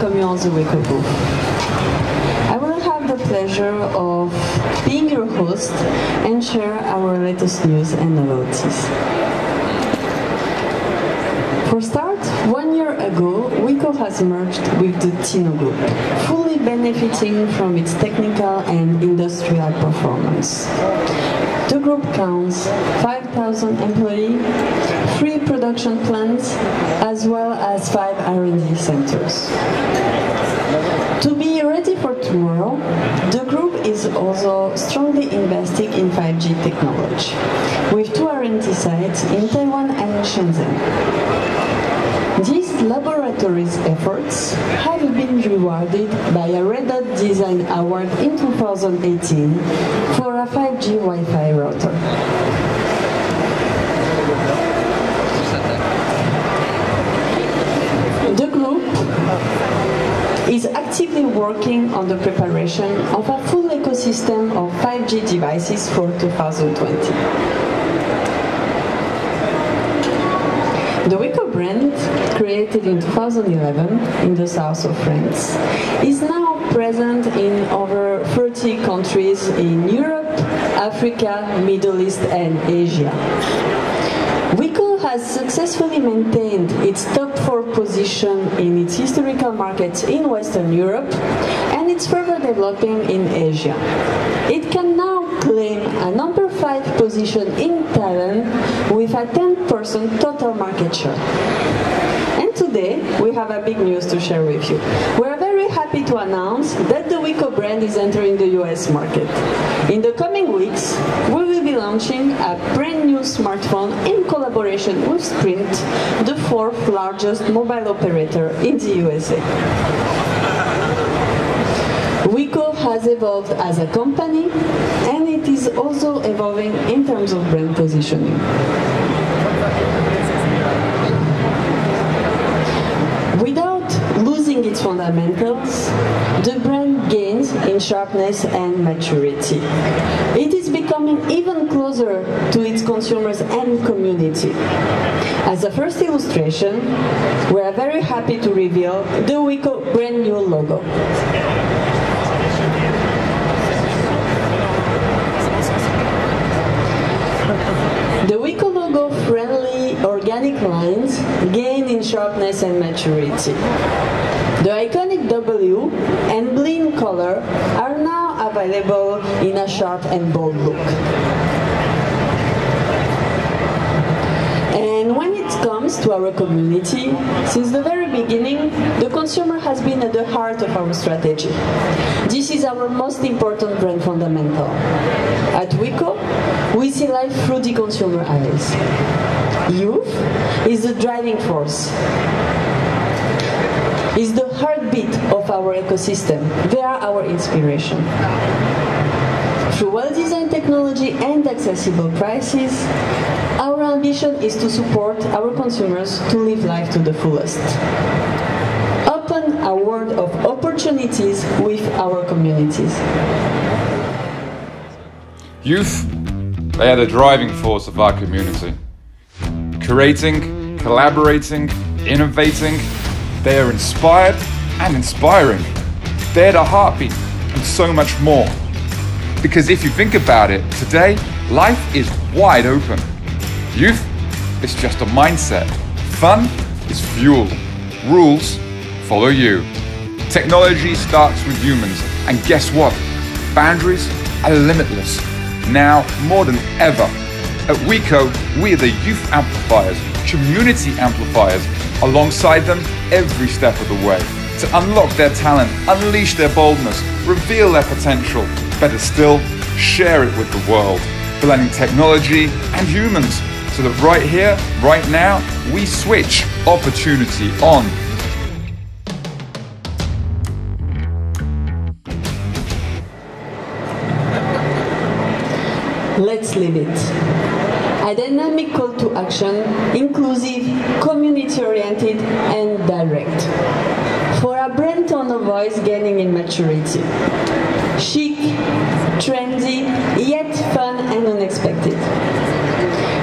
the Wiko booth. I will have the pleasure of being your host and share our latest news and novelties. For start, one year ago, Wiko has merged with the Tinno Group, fully benefiting from its technical and industrial performance. The group counts 5,000 employees, production plants, as well as five R&D centers. To be ready for tomorrow, the group is also strongly investing in 5G technology, with two R&D sites in Taiwan and Shenzhen. These laboratories' efforts have been rewarded by a Red Dot Design Award in 2018 for a 5G Wi-Fi router. The group is actively working on the preparation of a full ecosystem of 5G devices for 2020. The Wiko brand, created in 2011 in the south of France, is now present in over 30 countries in Europe, Africa, Middle East and Asia. Has successfully maintained its top four position in its historical markets in Western Europe and it's further developing in Asia. It can now claim a number five position in Thailand with a 10% total market share. Today we have a big news to share with you. We're very happy to announce that the Wiko brand is entering the US market. In the coming weeks, we will be launching a brand new smartphone in collaboration with Sprint, the fourth largest mobile operator in the USA. Wiko has evolved as a company and it is also evolving in terms of brand positioning. Without losing its fundamentals, the brand gains in sharpness and maturity. It is becoming even closer to its consumers and community. As a first illustration, we are very happy to reveal the Wiko brand new logo. The Wiko logo friendly organic lines gain in sharpness and maturity. The iconic W and bling color are now available in a sharp and bold look. And when it comes to our community, since the very beginning, the consumer has been at the heart of our strategy. This is our most important brand fundamental. At Wiko, we see life through the consumer eyes. Youth is the driving force, is the heartbeat of our ecosystem. They are our inspiration. Through well-designed technology and accessible prices, our ambition is to support our consumers to live life to the fullest. Open a world of opportunities with our communities. Youth, they are the driving force of our community. Creating, collaborating, innovating, they are inspired and inspiring. They're the heartbeat and so much more. Because if you think about it, today, life is wide open. Youth is just a mindset. Fun is fuel. Rules follow you. Technology starts with humans, and guess what? Boundaries are limitless. Now more than ever. At Wiko, we are the youth amplifiers, community amplifiers, alongside them every step of the way to unlock their talent, unleash their boldness, reveal their potential. Better still, share it with the world, blending technology and humans so that right here, right now, we switch opportunity on. Let's live it. A dynamic call to action, inclusive, community oriented, and direct. For a brand tone of voice gaining in maturity. Chic, trendy, yet fun and unexpected.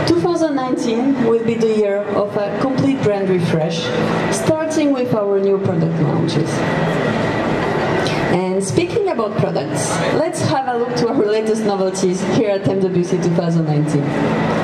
2019 will be the year of a complete brand refresh, starting with our new product launches. And speaking about products, let's have a look to our latest novelties here at MWC 2019.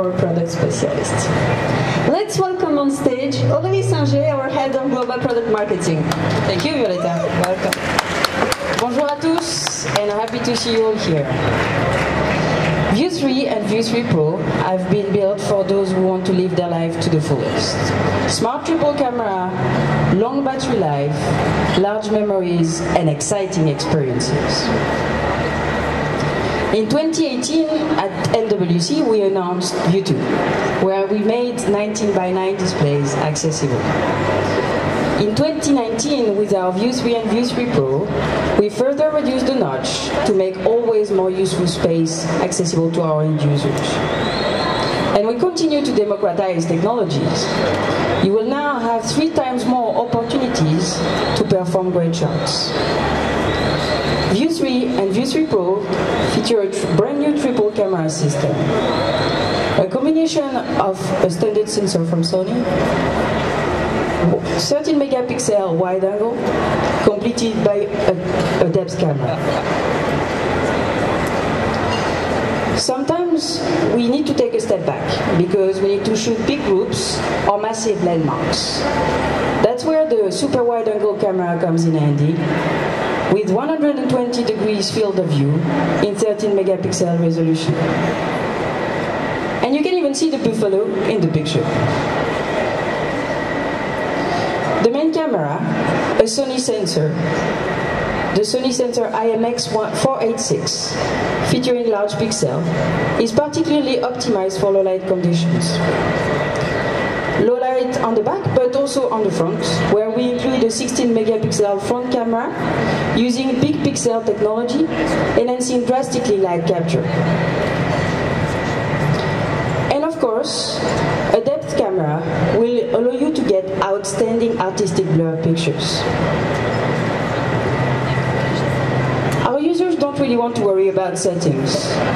Our product specialists. Let's welcome on stage Aurélie Singer, our Head of Global Product Marketing. Thank you, Violeta. Welcome. Bonjour à tous, and happy to see you all here. View 3 and View 3 Pro have been built for those who want to live their life to the fullest. Smart triple camera, long battery life, large memories, and exciting experiences. In 2018 at MWC, we announced View 2, where we made 19 by 9 displays accessible. In 2019, with our View 3 and View 3 Pro, we further reduced the notch to make always more useful space accessible to our end users. And we continue to democratize technologies. You will now have three times more opportunities to perform great shots. View 3 and View 3 Pro feature a brand new triple camera system. A combination of a standard sensor from Sony, 13 megapixel wide angle, completed by a, a depth camera. Sometimes we need to take a step back because we need to shoot big groups or massive landmarks. That's where the super wide angle camera comes in handy with 120 degrees field of view in 13 megapixel resolution. And you can even see the buffalo in the picture. The main camera, a Sony sensor, the Sony sensor IMX486, featuring large pixel, is particularly optimized for low light conditions. Low light on the back, but also on the front, where we include a 16 megapixel front camera using big pixel technology, enhancing drastically light capture. And of course, a depth camera will allow you to get outstanding artistic blur pictures. Our users don't really want to worry about settings,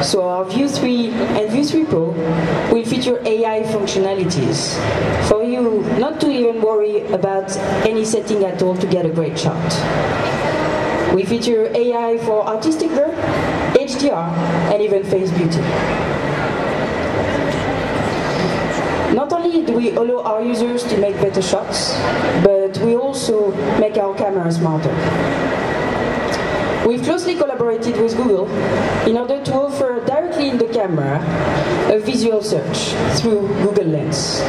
so our View 3 and View 3 Pro will feature AI functionalities for you not to even worry about any setting at all to get a great shot. We feature AI for artistic blur, HDR, and even face beauty. Not only do we allow our users to make better shots, but we also make our camera smarter. We've closely collaborated with Google in order to offer directly in the camera a visual search through Google Lens.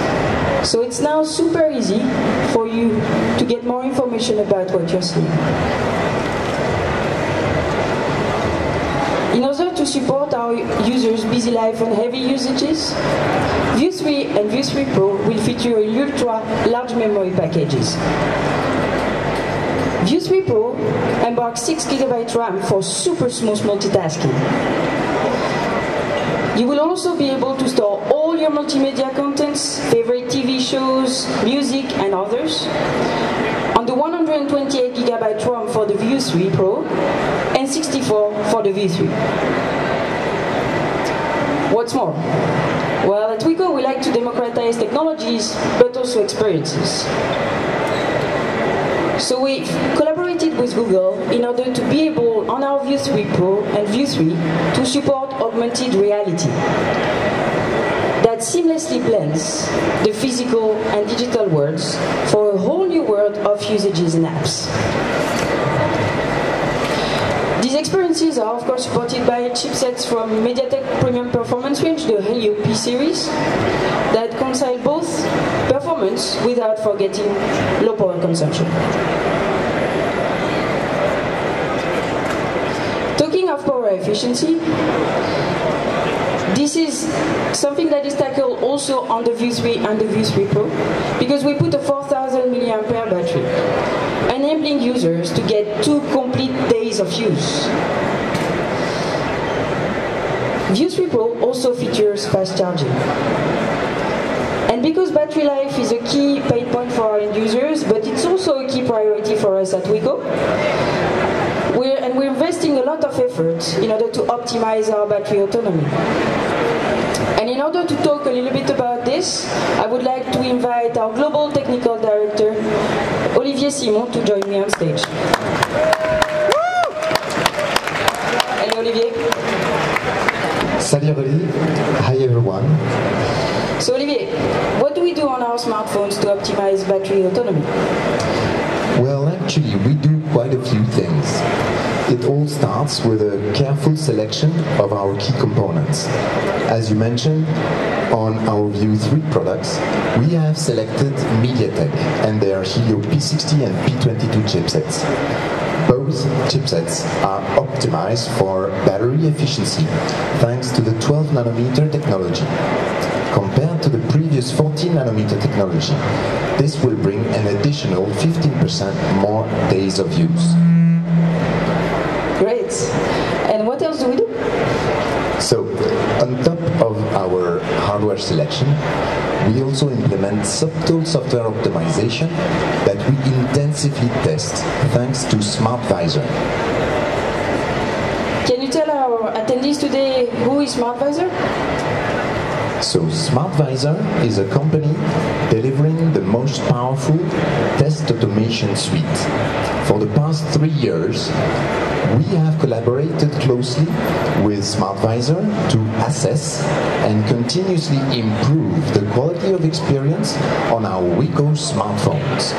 So it's now super easy for you to get more information about what you're seeing. In order to support our users' busy life and heavy usages, View 3 and View 3 Pro will feature ultra large memory packages. View 3 Pro embarks 6 GB RAM for super smooth multitasking. You will also be able to store all your multimedia contents, favorite TV shows, music, and others on the 128 GB RAM for the View 3 Pro and 64 for the View 3. What's more? Well, at Wiko we like to democratize technologies, but also experiences. So we collaborated with Google in order to be able, on our View 3 Pro and View 3, to support augmented reality. That that seamlessly blends the physical and digital worlds for a whole new world of usages and apps. These experiences are of course supported by chipsets from MediaTek Premium Performance range, the Helio P series, that concile both performance without forgetting low power consumption. Talking of power efficiency, this is something that is tackled also on the View 3 and the View 3 Pro because we put a 4000 mAh battery, enabling users to get two complete days of use. View 3 Pro also features fast charging. And because battery life is a key pain point for our end users, but it's also a key priority for us at Wiko, we're, and we're investing a lot of effort in order to optimize our battery autonomy. And in order to talk a little bit about this, I would like to invite our Global Technical Director, Olivier Simon, to join me on stage. Hello, Olivier. Salut Aurélie. Hi everyone. So, Olivier, what do we do on our smartphones to optimize battery autonomy? Well, actually, we do quite a few things. It all starts with a careful selection of our key components. As you mentioned, on our View 3 products, we have selected MediaTek and their Helio P60 and P22 chipsets. Both chipsets are optimized for battery efficiency thanks to the 12 nanometer technology. Compared to the previous 14 nanometer technology, this will bring an additional 15% more days of use. Great. And what else do we do? So, on top of our hardware selection, we also implement subtle software optimization that we intensively test thanks to Smartviser. Can you tell our attendees today who is Smartviser? So Smartviser is a company delivering the most powerful test automation suite. For the past three years, we have collaborated closely with Smartviser to assess and continuously improve the quality of experience on our Wiko smartphones.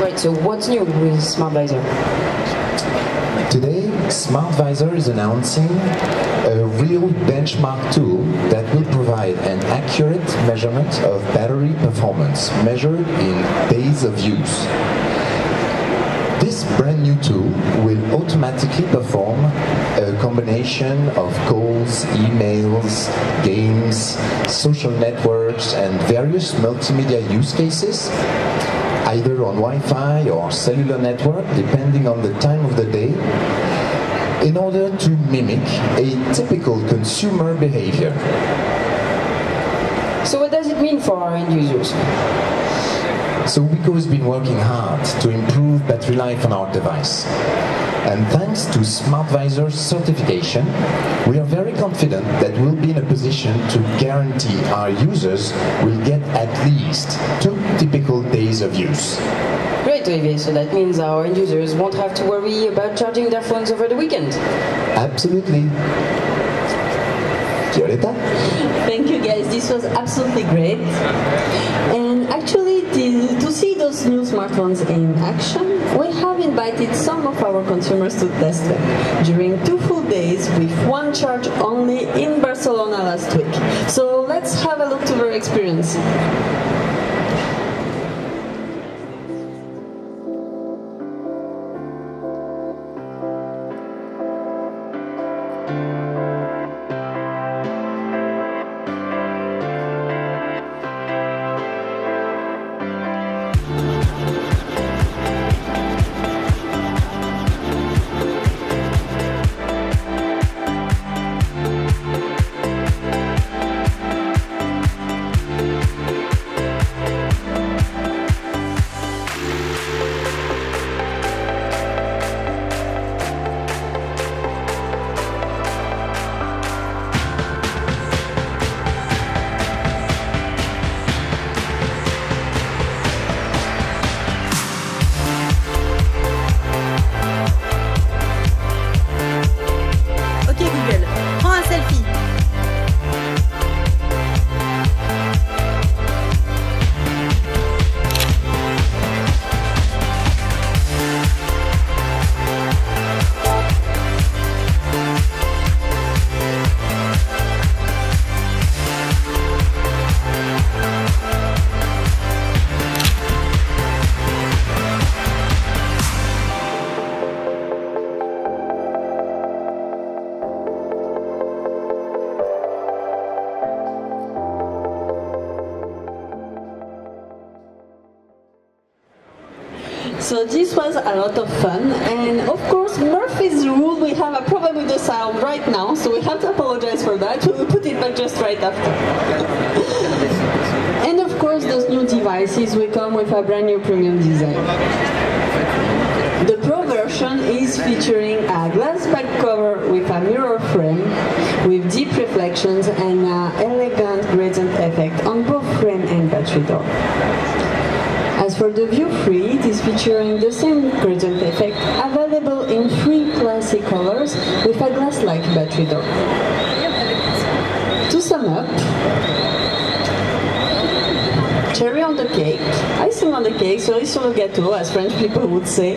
Right, so what's new with Smartviser? Today, Smartviser is announcing real benchmark tool that will provide an accurate measurement of battery performance measured in days of use. This brand new tool will automatically perform a combination of calls, emails, games, social networks, and various multimedia use cases either on Wi-Fi or cellular network, depending on the time of the day, in order to mimic a typical consumer behavior. So what does it mean for our end users? So Wiko has been working hard to improve battery life on our device. And thanks to Smartviser's certification, we are very confident that we'll be in a position to guarantee our users will get at least two typical days of use. Great, Olivier. So that means our end users won't have to worry about charging their phones over the weekend. Absolutely. Violetta? Thank you guys, this was absolutely great. And actually, to, to see those new smartphones in action, we have invited some of our consumers to test them during two full days with one charge only in Barcelona last week. So let's have a look to their experience. So this was a lot of fun, and of course Murphy's rule. We have a problem with the sound right now, so we have to apologize for that. We will put it back just right after. and of course, those new devices will come with a brand new premium design. The Pro version is featuring a glass back cover with a mirror frame with deep reflections and an elegant gradient effect on both frame and battery door. As for the View 3, it is featuring the same gradient effect available in three classic colors with a glass-like battery door. To sum up, cherry on the cake, icing on the cake, so cerise sur le gâteau, as French people would say.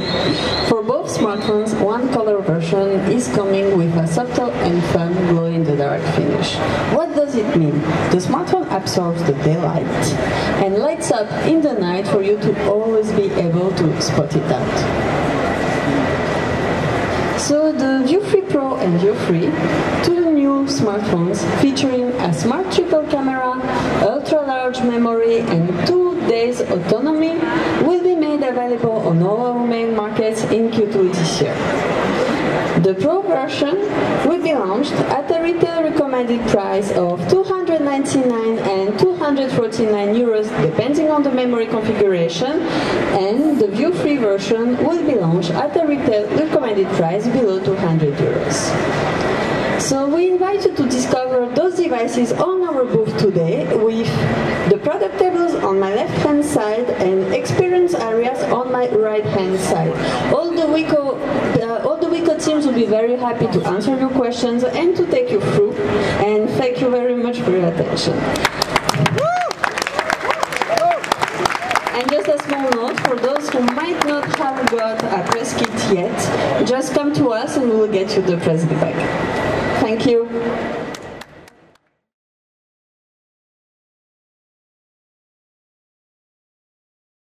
For both smartphones, one color version is coming with a subtle and fun glow-in-the-dark finish. What does it mean? The smartphone absorbs the daylight and lights up in the night for you to always be able to spot it out. So the View 3 Pro and View 3, two new smartphones featuring a smart triple camera, ultra-large memory and two days autonomy will be made available on all our main markets in Q2 this year. The Pro version will be launched at a retail recommended price of 299 and 249 euros depending on the memory configuration and the View 3 version will be launched at a retail recommended price below 200 euros. So we invite you to discover those devices on our booth today with the product tables on my left hand side and experience areas on my right hand side. All the Wiko, teams will be very happy to answer your questions and to take you through. And thank you very much for your attention. And just a small note for those who might not have got a press kit yet, just come to us and we will get you the press bag. Thank you.